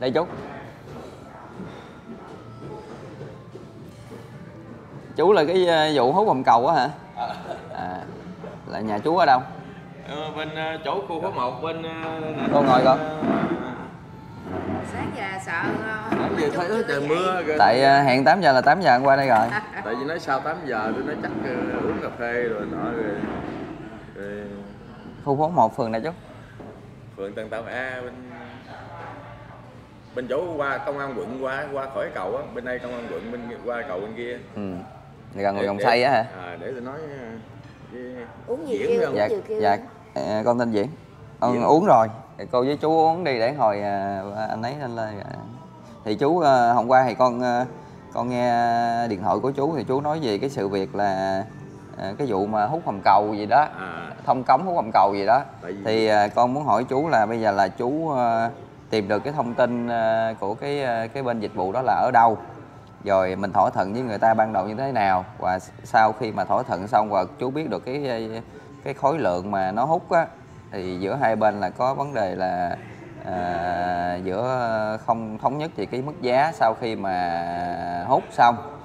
đây chú. Chú là cái ờ, vụ hút hầm cầu á hả? À. Là nhà chú ở đâu? Ờ, bên ờ, chỗ khu phố 1 bên ờ, Con ngồi con. sáng giờ sợ Tám giờ thấy chưa trời mưa kìa. tại hẹn 8 giờ là 8 giờ anh qua đây rồi. Tại vì nói sau 8 giờ tôi nói chắc uống cà phê rồi nọ rồi, rồi khu phố 1 phường này chú? phường Tân Tạo A bên bên chỗ qua công an quận qua qua khỏi cầu á bên đây công an quận bên qua cầu bên kia. Ừ. Gần người để- xoay á hả? à, để tôi nói với uống gì Diễn kêu dạ kêu dạ ờ, con tên diễn. Con Diễn. uống rồi. Thì cô với chú uống đi để hồi ờ, anh ấy lên lên ờ. thì chú hôm qua thì con con nghe điện thoại của chú thì chú nói về cái sự việc là cái vụ mà hút hầm cầu gì đó à. thông cống hút hầm cầu gì đó. Thì con muốn hỏi chú là bây giờ là chú tìm được cái thông tin ờ, của cái ờ, cái bên dịch vụ đó là ở đâu. Rồi mình thỏa thuận với người ta ban đầu như thế nào và sau khi mà thỏa thuận xong và chú biết được cái ờ, cái khối lượng mà nó hút á thì giữa hai bên là có vấn đề là à, giữa không thống nhất về cái mức giá sau khi mà hút xong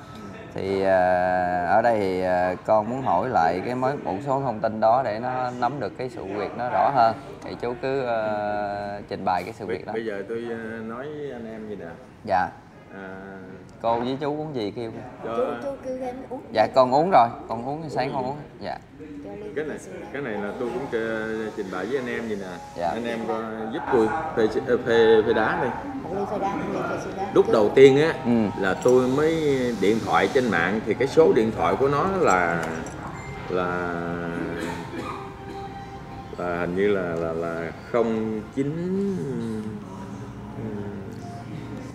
thì à, ở đây thì à, con muốn hỏi lại cái mới một số thông tin đó để nó nắm được cái sự việc nó rõ hơn. Thì chú cứ ờ, trình bày cái sự việc đó. bây giờ tôi ờ, nói với anh em gì nè. Dạ. À, cô với chú uống gì kêu? cho chú chú kêu em uống dạ con uống rồi. Con uống sáng con uống. Dạ cái này cái này là tôi cũng trình bày với anh em gì nè. Dạ. anh em có giúp tôi phê ờ, phê phê đá đi. Lúc đầu tiên á ừ. là tôi mới điện thoại trên mạng thì cái số điện thoại của nó là là là hình như là là là không chín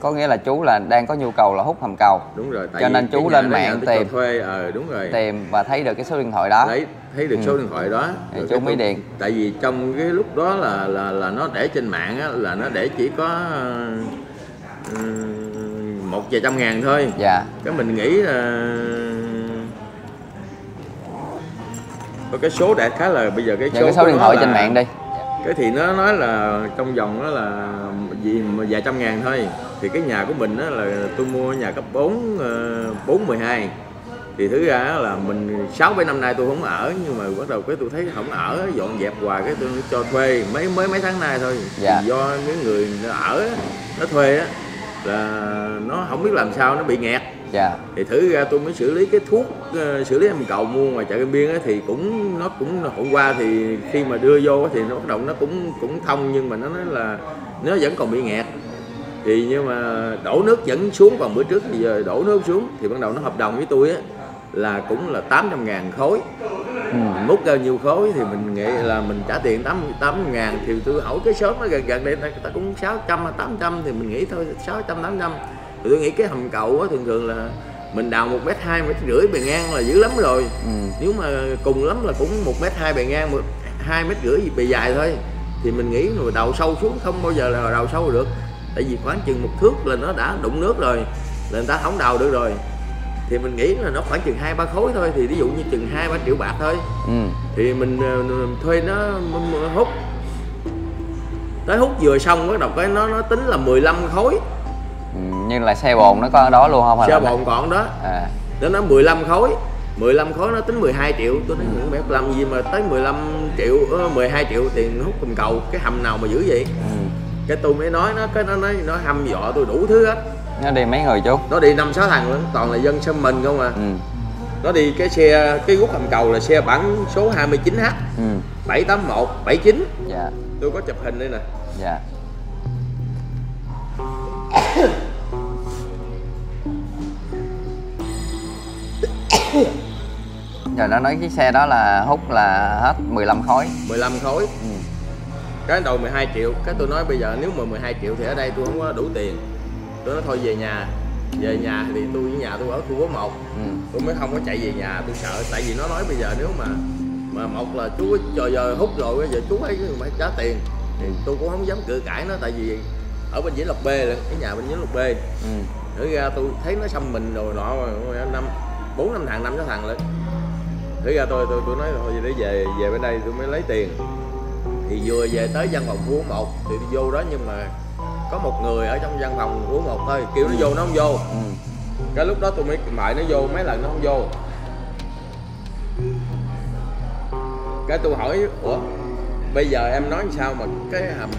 có nghĩa là chú là đang có nhu cầu là hút hầm cầu. Đúng rồi tại Cho nên chú lên mạng tìm. thuê ờ đúng rồi. tìm và thấy được cái số điện thoại đó. Lấy thấy được Ừ. số điện thoại đó. Thì chú mới điện. tại vì trong cái lúc đó là là là nó để trên mạng á là nó để chỉ có uh, một vài trăm ngàn thôi. Dạ. Cái mình nghĩ là có cái số đại khái là bây giờ cái Dạ số cái số điện thoại là- trên mạng đi. cái thì nó nói là trong vòng đó là gì vài trăm ngàn thôi thì cái nhà của mình đó là tôi mua nhà cấp 4 bốn mười hai. Thì thứ ra là mình sáu bảy năm nay tôi không ở nhưng mà bắt đầu cái tôi thấy không ở dọn dẹp hoài cái tôi cho thuê. Mấy mới mấy tháng nay thôi. Dạ. thì do cái người nó ở nó thuê á là nó không biết làm sao nó bị nghẹt. Dạ. Thì thử ra tôi mới xử lý cái thuốc ờ, xử lý em cầu mua ngoài chợ Kim Biên á, thì cũng nó cũng hôm qua thì khi mà đưa vô thì nó bắt đầu nó cũng cũng thông nhưng mà nó nói là nó vẫn còn bị nghẹt thì nhưng mà đổ nước vẫn xuống còn bữa trước thì giờ đổ nước xuống thì ban đầu nó hợp đồng với tôi á là cũng là 800 ngàn khối. Ừ. múc bao nhiêu khối thì mình nghĩ là mình trả tiền 8, 8 ngàn thì tôi hỏi cái sớm nó gần gần đây người ta cũng 600 hay 800 thì mình nghĩ thôi 600 800 thì tôi nghĩ cái hầm cầu á thường thường là mình đào một mét hai mét rưỡi bề ngang là dữ lắm rồi. Ừ. nếu mà cùng lắm là cũng một mét hai bề ngang một hai mét rưỡi bề dài thôi. Thì mình nghĩ rồi đầu sâu xuống không bao giờ là đầu sâu được tại vì khoảng chừng một thước là nó đã đụng nước rồi là người ta không đào được rồi. Thì mình nghĩ là nó khoảng chừng hai ba khối thôi thì ví dụ như chừng hai ba triệu bạc thôi. Ừ. thì mình ờ, thuê nó hút. Tới hút vừa xong bắt đầu cái nó nó tính là 15 khối. Ừ. nhưng là xe bồn nó có ở đó luôn không xe bồn còn đó. À. Nó nói 15 khối. 15 khối nó tính 12 triệu. Tôi nói những bé làm gì mà tới 15 triệu ờ, 12 triệu tiền hút cầm cầu cái hầm nào mà dữ vậy? Ừ. cái tôi mới nói nó cái nó nói nó hăm dọ tôi đủ thứ hết. Nó đi mấy người chú? Nó đi năm sáu thằng nữa toàn là dân sân mình không à. Ừ. nó đi cái xe cái gút hầm cầu là xe bản số 29H ừ. 781 79 dạ. Tôi có chụp hình đây nè. Dạ. Rồi nó nói cái xe đó là hút là hết 15 khối. 15 khối. Ừ. cái đầu 12 triệu. Cái tôi nói bây giờ nếu mà 12 triệu thì ở đây tôi không có đủ tiền. Tôi nói thôi về nhà. Về nhà thì tôi với nhà tôi ở khu phố 1 Ừ. tôi mới không có chạy về nhà tôi sợ. Tại vì nó nói bây giờ nếu mà mà một là chú chờ giờ hút rồi bây giờ chú ấy phải trả tiền. Thì tôi cũng không dám cự cãi nó tại vì ở bên Vĩnh Lộc B là cái nhà bên Vĩnh Lộc B. Ừ. thử ra tôi thấy nó xăm mình rồi nọ năm bốn năm thằng năm sáu thằng lên thử ra tôi tôi tôi nói thôi để về về bên đây tôi mới lấy tiền thì vừa về tới văn phòng phố một thì tôi vô đó nhưng mà có một người ở trong văn phòng uống một thôi kêu nó vô nó không vô ừ. cái lúc đó tôi mới mời nó vô mấy lần nó không vô cái tôi hỏi ủa bây giờ em nói sao mà cái hầm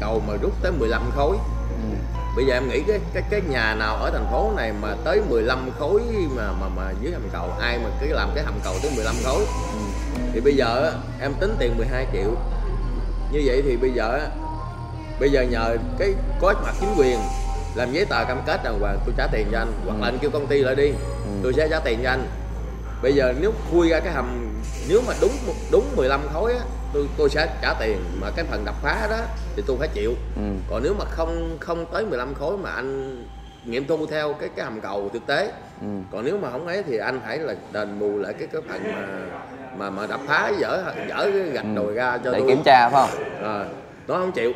cầu mà rút tới 15 khối ừ. bây giờ em nghĩ cái cái cái nhà nào ở thành phố này mà tới 15 khối mà mà mà dưới hầm cầu ai mà cứ làm cái hầm cầu tới 15 khối ừ. thì bây giờ em tính tiền 12 triệu như vậy thì bây giờ bây giờ nhờ cái có mặt chính quyền làm giấy tờ cam kết rằng hoàng tôi trả tiền cho anh hoặc là anh kêu công ty lại đi tôi sẽ trả tiền cho anh bây giờ nếu khui ra cái hầm nếu mà đúng đúng 15 khối á tôi tôi sẽ trả tiền mà cái phần đập phá đó thì tôi phải chịu Ừ. còn nếu mà không không tới 15 khối mà anh nghiệm thu theo cái cái hầm cầu thực tế Ừ. còn nếu mà không ấy thì anh phải là đền bù lại cái cái phần mà mà mà đập phá dở dở cái gạch Ừ. đồi ra cho để tôi. kiểm tra phải không? À, nó không chịu.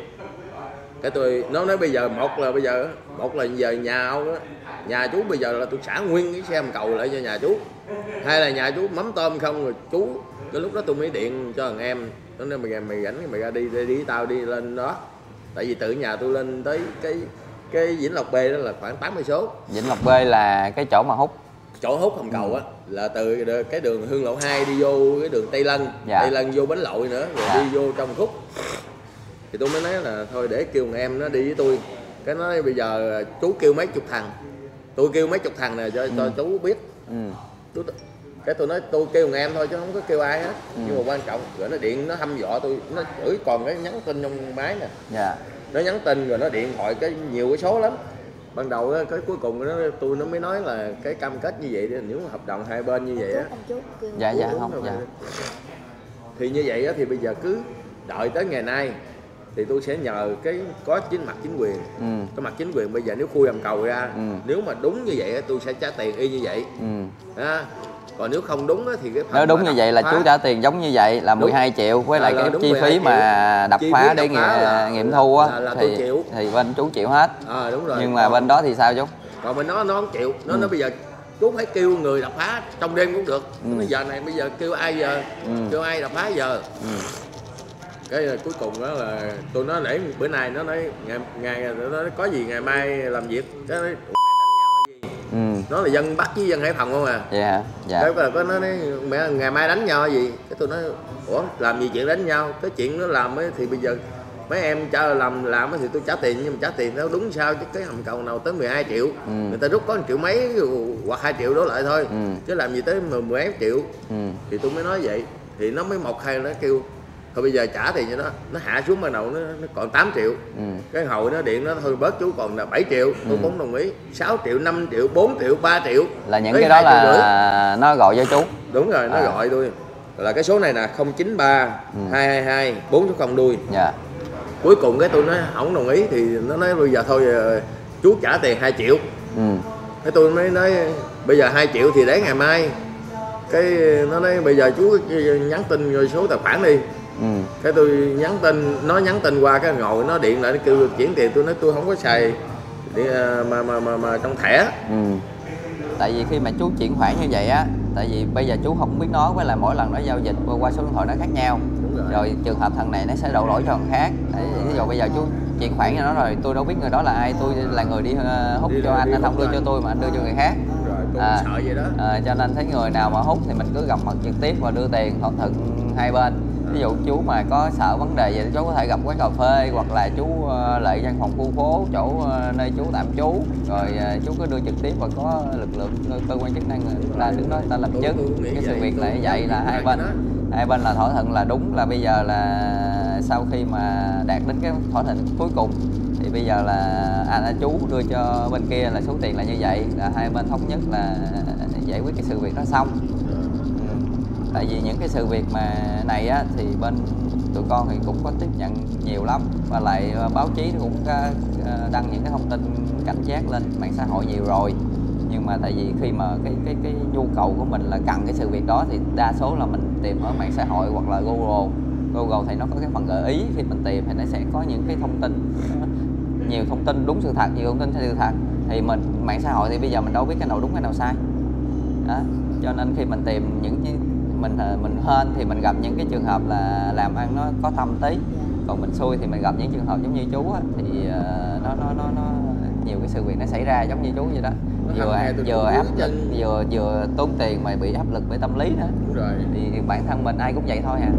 Cái tôi nó nói bây giờ một là bây giờ một là giờ nhà ông á nhà chú bây giờ là tôi xả nguyên cái xe cầu lại cho nhà chú. Hai là nhà chú mắm tôm không rồi chú cái lúc đó tôi mới điện cho thằng em. Nó nói mày mày rảnh mày ra đi đi, đi tao đi lên đó. Tại vì từ nhà tôi lên tới cái cái vĩnh lộc b đó là khoảng 80 số. Vĩnh lộc b là cái chỗ mà hút chỗ hút hầm cầu á là từ cái đường hương lộ 2 đi vô cái đường tây lân Dạ. tây lân vô bến lội nữa rồi Dạ. đi vô trong khúc. Thì tôi mới nói là thôi để kêu thằng em nó đi với tôi. Cái nói bây giờ chú kêu mấy chục thằng. Tôi kêu mấy chục thằng này cho cho chú biết. Ừ. chú cái tôi nói tôi kêu thằng em thôi chứ không có kêu ai hết. Nhưng mà quan trọng rồi nó điện nó hăm dọa tôi. Nó chửi còn cái nhắn tin trong máy nè. Dạ. Nó nhắn tin rồi nó điện thoại cái nhiều cái số lắm ban đầu á, cái cuối cùng nó tôi nó mới nói là cái cam kết như vậy đi nếu mà hợp đồng hai bên như vậy á Dạ, dạ. Không, dạ. thì như vậy á, thì bây giờ cứ đợi tới ngày nay thì tôi sẽ nhờ cái có chính mặt chính quyền ừ. cái mặt chính quyền bây giờ nếu khui hầm cầu ra Ừ. nếu mà đúng như vậy á, tôi sẽ trả tiền y như vậy ừ. ha còn nếu không đúng thì cái nếu đúng như vậy là phá- chú trả tiền giống như vậy là Đúng. 12 triệu với lại Là- là cái đúng chi 12 phí triệu. mà đập Chi phá để nghiệm, là- nghiệm thu á thì chịu. thì bên chú chịu hết à đúng rồi nhưng mà Còn- bên đó thì sao chú còn bên đó nó không chịu nó Ừ. nói bây giờ chú phải kêu người đập phá trong đêm cũng được Ừ. bây giờ này bây giờ kêu ai giờ Ừ. kêu ai đập phá giờ ừ. cái là cuối cùng đó là tôi nói để bữa nay nó nói ngày ngày nó nói có gì ngày mai làm việc cái nói, "Ủa, mẹ đánh nhau hay gì ừ. Nó là dân bắc với dân hải phòng không à? Hả dạ. Cái là có nó nói mẹ ngày mai đánh nhau gì? Cái tôi nói ủa làm gì chuyện đánh nhau? Cái chuyện nó làm ấy thì bây giờ mấy em trả làm làm ấy thì tôi trả tiền nhưng mà trả tiền nó đúng sao? Chứ cái hầm cầu nào tới 12 triệu. Ừ. người ta rút có 1 triệu mấy hoặc 2 triệu đổ lại thôi. Ừ. chứ làm gì tới mười mấy triệu. Ừ. thì tôi mới nói vậy. Thì nó mới một hai nó kêu thôi bây giờ trả tiền cho nó nó hạ xuống ban đầu nó, nó còn 8 triệu ừ. cái hồi nó điện nó thôi bớt chú còn là 7 triệu tôi Ừ. cũng đồng ý 6 triệu 5 triệu 4 triệu 3 triệu là những cái đó 2 triệu rưỡi. là nó gọi cho chú đúng rồi nó À. gọi tôi là cái số này là 093 Ừ. 222 460 đuôi dạ cuối cùng cái tôi nói không đồng ý thì nó nói bây giờ thôi ờ, chú trả tiền 2 triệu ừ. cái tôi mới nói bây giờ 2 triệu thì để ngày mai cái nó nói bây giờ chú nhắn tin rồi số tài khoản đi ừ. cái tôi nhắn tin nó nhắn tin qua cái ngồi nó điện lại nó kêu chuyển tiền tôi nói tôi không có xài điện, ờ, mà, mà mà mà trong thẻ ừ. tại vì khi mà chú chuyển khoản như vậy á tại vì bây giờ chú không biết nói với là mỗi lần nó giao dịch qua- qua số điện thoại nó khác nhau Đúng rồi. rồi trường hợp thằng này nó sẽ đổ lỗi cho thằng khác Đấy, ví dụ bây giờ chú chuyển khoản cho nó rồi tôi đâu biết người đó là ai tôi là người đi ờ, hút Đi- cho anh đi anh không đưa cho tôi mà anh đưa cho người khác rồi tôi À. sợ vậy đó Ờ, cho nên thấy người nào mà hút thì mình cứ gặp mặt trực tiếp và đưa tiền thỏa thuận hai bên ví dụ chú mà có sợ vấn đề gì chú có thể gặp quán cà phê hoặc là chú ờ, lại văn phòng khu phố chỗ ờ, nơi chú tạm trú. Rồi ờ, chú cứ đưa trực tiếp và có lực lượng cơ, quan chức năng ta đứng đó ta làm chứng cái sự việc là tôi như vậy là hai bên hai bên là thỏa thuận là đúng là bây giờ là sau khi mà đạt đến cái thỏa thuận cuối cùng thì bây giờ là à, chú đưa cho bên kia là số tiền là như vậy. Là hai bên thống nhất là giải quyết cái sự việc đó xong tại vì những cái sự việc mà này á, thì bên tụi con thì cũng có tiếp nhận nhiều lắm. Và lại ờ, báo chí cũng ờ, đăng những cái thông tin cảnh giác lên mạng xã hội nhiều rồi. Nhưng mà tại vì khi mà cái cái cái nhu cầu của mình là cần cái sự việc đó thì đa số là mình tìm ở mạng xã hội hoặc là Google. Google thì nó có cái phần gợi ý khi mình tìm thì nó sẽ có những cái thông tin. Nhiều thông tin đúng sự thật, nhiều thông tin sai sự thật. Thì mình, mạng xã hội thì bây giờ mình đâu biết cái nào đúng, cái nào sai. Đó. cho nên khi mình tìm những cái mình ờ, mình hên thì mình gặp những cái trường hợp là làm ăn nó có tâm tí. Còn mình xui thì mình gặp những trường hợp giống như chú á, thì ờ, nó nó nó nó nhiều cái sự việc nó xảy ra giống như chú vậy đó. Nó vừa vừa áp lực vừa vừa tốn tiền mà bị áp lực về tâm lý nữa. Đúng rồi. Thì bản thân mình ai cũng vậy thôi à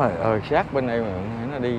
rồi ờ sát bên đây mà nó đi.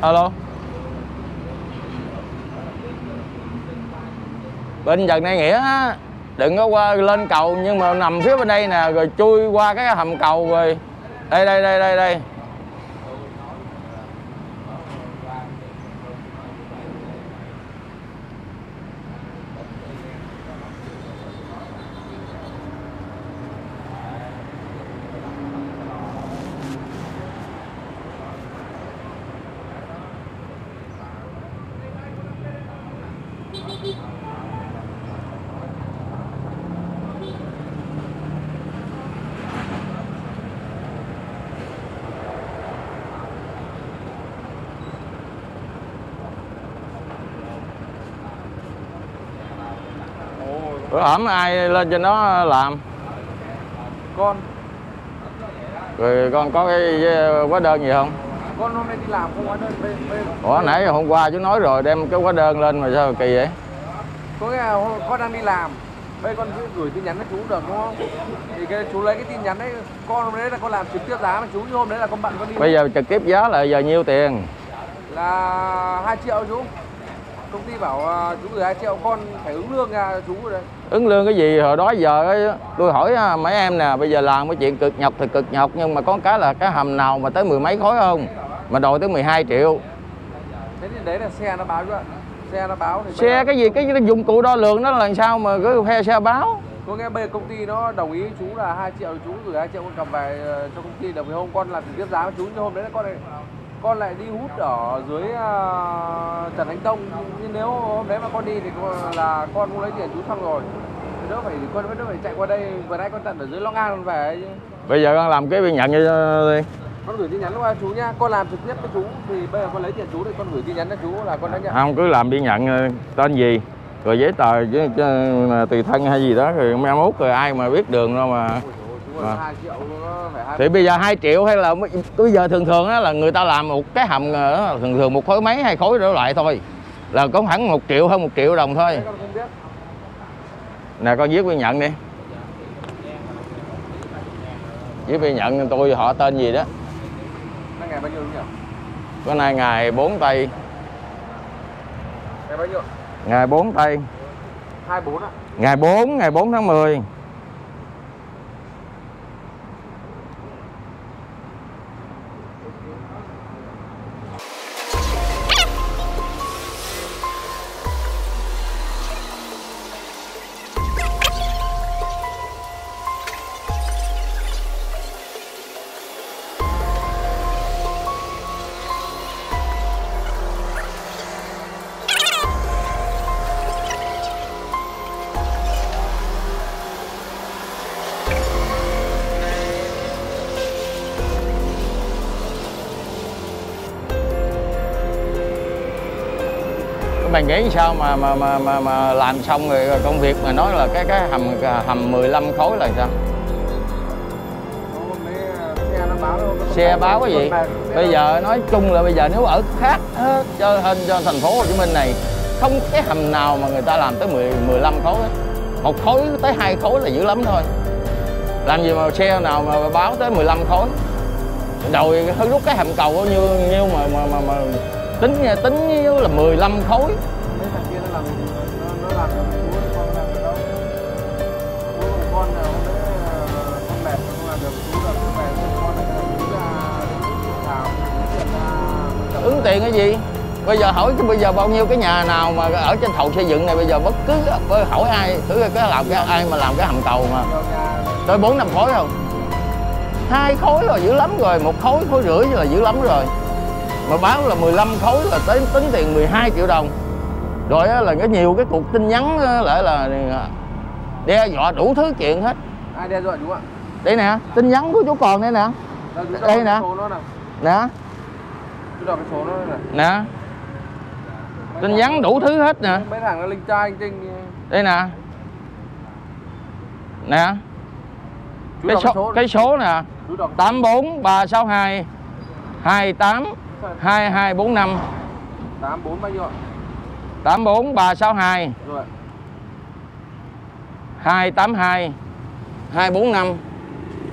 Alo? Bên Trần nay Nghĩa á, đừng có qua lên cầu nhưng mà nằm phía bên đây nè, rồi chui qua cái hầm cầu rồi. Đây đây đây đây đây. Bữa hổm ai lên trên đó làm? Con. Rồi con có cái hóa đơn gì không? Con hôm nay đi làm không hóa đơn bên bên. Ủa nãy hôm qua chú nói rồi đem cái hóa đơn lên mà sao kỳ vậy? Có là hôm- con đang đi làm. Bây con gửi tin nhắn cho chú được đúng không? Thì cái chú lấy cái tin nhắn đấy con hôm đấy là con làm trực tiếp giá mà chú như hôm đấy là con bận con đi bây giờ trực tiếp giá là giờ nhiêu tiền? Là 2 triệu chú công ty bảo à, chú gửi 2 triệu con phải ứng lương ra chú rồi đấy. Ứng lương cái gì? Hồi đó giờ ấy, tôi hỏi à, mấy em nè bây giờ làm cái chuyện cực nhọc thì cực nhọc nhưng mà có cái là cái hầm nào mà tới mười mấy khối không? Mà đòi tới 12 triệu. Thế thì đấy là xe nó báo chú ạ. Xe nó báo thì xe cái gì? Cái dụng cụ đo lường là làm sao mà cứ phe xe báo? Có nghe bây giờ công ty nó đồng ý chú là 2 triệu chú gửi 2 triệu con cầm về ờ, cho công ty vì hôm con làm trực tiếp giá chú nhưng hôm đấy là con lại con lại đi hút ở dưới ờ, Trần Anh Tông. Nhưng nếu hôm đấy mà con đi thì con- là con cũng lấy tiền chú xong rồi. Thì đỡ phải con đỡ phải chạy qua đây. Vừa nãy con tận ở dưới Long An con về ấy bây giờ con làm cái biên nhận cho đi. Con gửi tin nhắn qua chú nha con làm trực tiếp với chú. Thì bây giờ con lấy tiền chú thì con gửi tin nhắn cho chú là con đã nhận. Không cứ làm biên nhận ờ, tên gì rồi giấy tờ chứ, chứ tùy thân hay gì đó rồi mai mốt rồi ai mà biết đường đâu mà chú À. ơi, 2 triệu nó phải 2 thì bây giờ 2 triệu hay là bây giờ thường thường á là người ta làm một cái hầm ờ, đó, thường thường một khối mấy hai khối đổ lại thôi. Là có khoảng một triệu hơn một triệu đồng thôi. Nè con viết biên nhận đi. Viết biên nhận tôi họ tên gì đó? Ngày bao nhiêu nhỉ? Bữa nay ngày 4 tây. Ngày bao nhiêu? Ngày 4 tây. 24 ạ ngày 4 ngày 4 tháng 10 nghĩ sao mà mà mà mà, mà làm xong rồi công việc mà nói là cái cái hầm hầm 15 khối là sao? Xe báo cái gì? Bây giờ nói chung là bây giờ nếu ở khác hết cho hơn cho thành phố Hồ Chí Minh này không cái hầm nào mà người ta làm tới 10 15 khối hết. một khối tới hai khối là dữ lắm thôi. Làm gì mà xe nào mà báo tới 15 khối? Rồi hơi rút cái hầm cầu bao nhiêu nhiêu mà mà mà, mà tính tính như là 15 khối làm nó, nó làm được chú con làm được đâu. Chú con là hôm đấy ờ, con mệt không làm được chú là về xong con lại chú ra thảo ra ứng tiền cái gì? Bây giờ hỏi cái bây giờ bao nhiêu cái nhà nào mà ở trên thầu xây dựng này bây giờ bất cứ hỏi ai thử cái làm cái ai mà làm cái hầm cầu mà. Tới bốn năm khối không? Hai khối là dữ lắm rồi một khối khối rưỡi là dữ lắm rồi. Mà báo là 15 khối là tới tính tiền 12 triệu đồng rồi là có nhiều cái cuộc tin nhắn lại là đe dọa đủ thứ chuyện hết. Ai đe dọa chú ạ? Đây nè tin nhắn của chú còn đây nè. Đâu, chú Đây cái nè. số nè. Chú đọc cái số nó nè. Tin nhắn đủ thứ hết nè. Mấy thằng nó linh trai tinh. Đây nè. Nè. Chú cái đọc số cái số nè. tám bốn ba sáu hai hai tám hai hai bốn năm. Tám bốn bao nhiêu ạ tám bốn ba sáu hai rồi hai tám hai hai bốn năm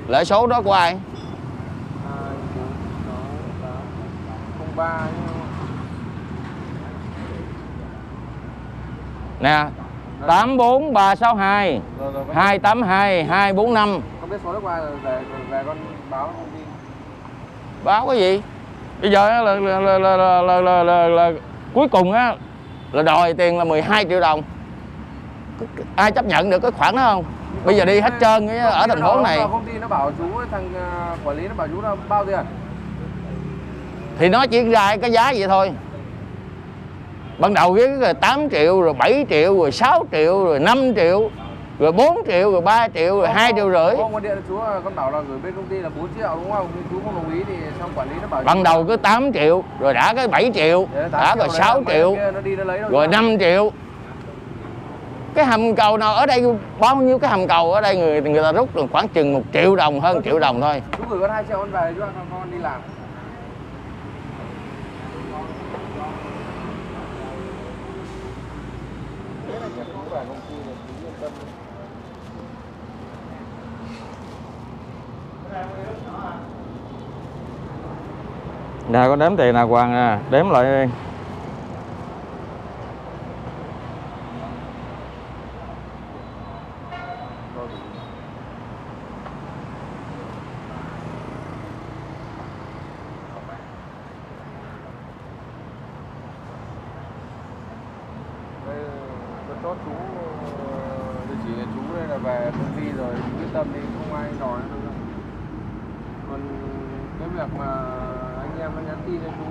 lợi số đó của ai hai bốn sáu tám không ba nè tám bốn ba sáu hai rồi rồi con- hai tám hai hai bốn năm con biết số ngoài rồi về về con báo công ty báo cái gì bây giờ là là là là, là, là, là, là cuối cùng á là đòi tiền là 12 triệu đồng. Cái- cái- ai chấp nhận được cái khoản đó không? Bây giờ đi hết trơn á, ở thành phố này. công ty nó bảo chú thằng à, quản lý nó bảo chú là bao tiền? Thì nó chỉ ra cái giá vậy thôi. Ban đầu cái rồi 8 triệu rồi 7 triệu rồi 6 triệu rồi 5 triệu rồi 4 triệu rồi 3 triệu rồi 2 triệu rưỡi. con điện chú con bảo là gửi bên công ty là 4 triệu đúng không? Chú không đồng ý thì xong quản lý nó bảo ban đầu cứ 8 triệu rồi đã cái 7 triệu đã rồi đấy 6 là mấy triệu rồi chú. 5 triệu. Cái hầm cầu nào ở đây bao nhiêu cái hầm cầu ở đây người người ta rút được khoảng chừng một triệu đồng hơn triệu đồng thôi. Chú gửi con 2 triệu con về chú con, đi làm. Thế là nhà chú về công ty là chú yên tâm nè con đếm tiền nè Hoàng à, đếm lại đi Đây, con chốt chú ờ, địa chỉ nhà chú đây là về công ty rồi chú yên tâm đi không ai đòi nữa đâu còn cái việc